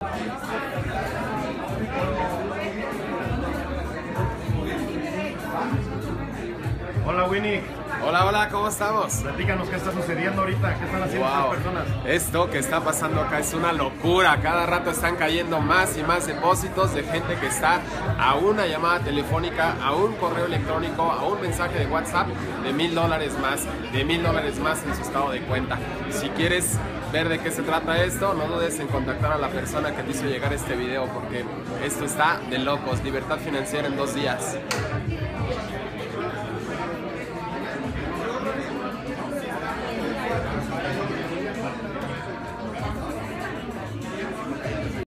Thank you. Hola Winnie, Hola, hola, ¿cómo estamos? platícanos qué está sucediendo ahorita, qué están haciendo Wow. estas personas. Esto que está pasando acá es una locura. Cada rato están cayendo más y más depósitos de gente que está a una llamada telefónica, a un correo electrónico, a un mensaje de WhatsApp de mil dólares más, de mil dólares más en su estado de cuenta. Si quieres ver de qué se trata esto, no dudes en contactar a la persona que te hizo llegar este video porque esto está de locos. Libertad financiera en dos días.